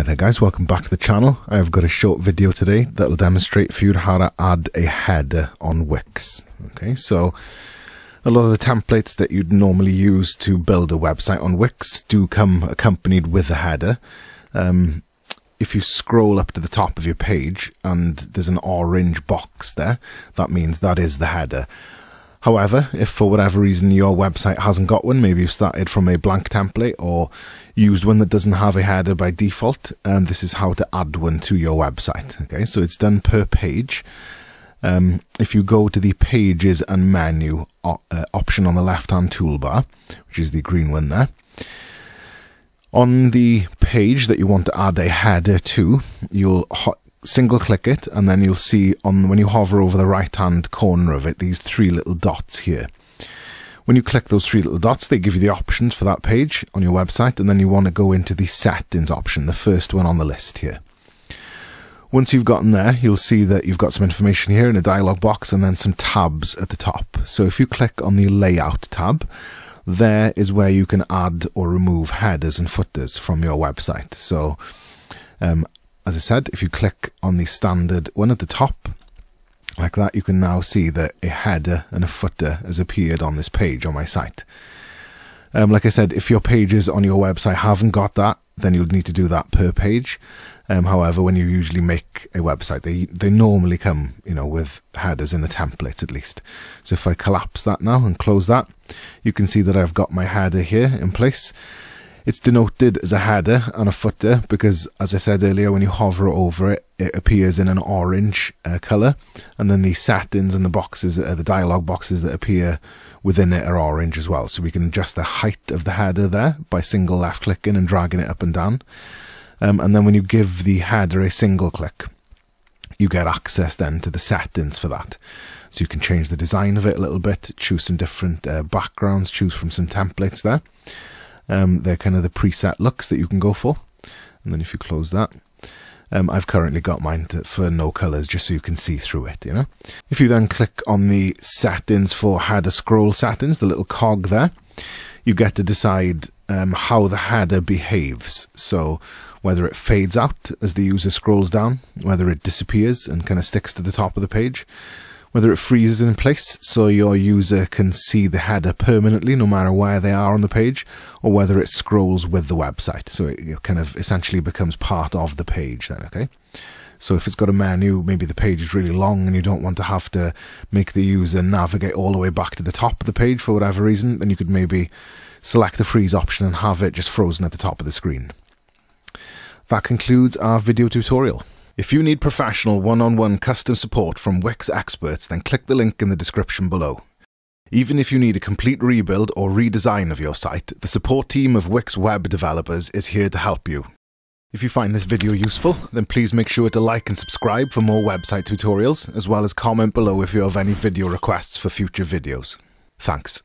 Hi there guys, welcome back to the channel. I have got a short video today that will demonstrate for you how to add a header on Wix. Okay, so a lot of the templates that you'd normally use to build a website on Wix do come accompanied with a header. Um, if you scroll up to the top of your page and there's an orange box there, that means that is the header. However, if for whatever reason your website hasn't got one, maybe you've started from a blank template or used one that doesn't have a header by default, um, this is how to add one to your website. Okay, so it's done per page. Um, if you go to the pages and menu uh, option on the left hand toolbar, which is the green one there, on the page that you want to add a header to, you'll single click it and then you'll see on when you hover over the right hand corner of it these three little dots here. When you click those three little dots they give you the options for that page on your website and then you want to go into the settings option the first one on the list here. Once you've gotten there you'll see that you've got some information here in a dialog box and then some tabs at the top. So if you click on the layout tab there is where you can add or remove headers and footers from your website. So um, as I said, if you click on the standard one at the top, like that, you can now see that a header and a footer has appeared on this page on my site. Um, like I said, if your pages on your website haven't got that, then you'll need to do that per page. Um, however, when you usually make a website, they they normally come, you know, with headers in the template at least. So if I collapse that now and close that, you can see that I've got my header here in place. It's denoted as a header and a footer because, as I said earlier, when you hover over it, it appears in an orange uh, colour, and then the settings and the boxes, uh, the dialog boxes that appear within it are orange as well. So we can adjust the height of the header there by single left clicking and dragging it up and down. Um, and then when you give the header a single click, you get access then to the settings for that. So you can change the design of it a little bit, choose some different uh, backgrounds, choose from some templates there. Um, they're kind of the preset looks that you can go for. And then if you close that, um, I've currently got mine for no colors just so you can see through it, you know. If you then click on the settings for header scroll settings, the little cog there, you get to decide um, how the header behaves. So whether it fades out as the user scrolls down, whether it disappears and kind of sticks to the top of the page, whether it freezes in place so your user can see the header permanently no matter where they are on the page, or whether it scrolls with the website. So it kind of essentially becomes part of the page then, okay? So if it's got a menu, maybe the page is really long and you don't want to have to make the user navigate all the way back to the top of the page for whatever reason, then you could maybe select the freeze option and have it just frozen at the top of the screen. That concludes our video tutorial. If you need professional one-on-one custom support from Wix experts, then click the link in the description below. Even if you need a complete rebuild or redesign of your site, the support team of Wix web developers is here to help you. If you find this video useful, then please make sure to like and subscribe for more website tutorials, as well as comment below if you have any video requests for future videos. Thanks.